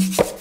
you.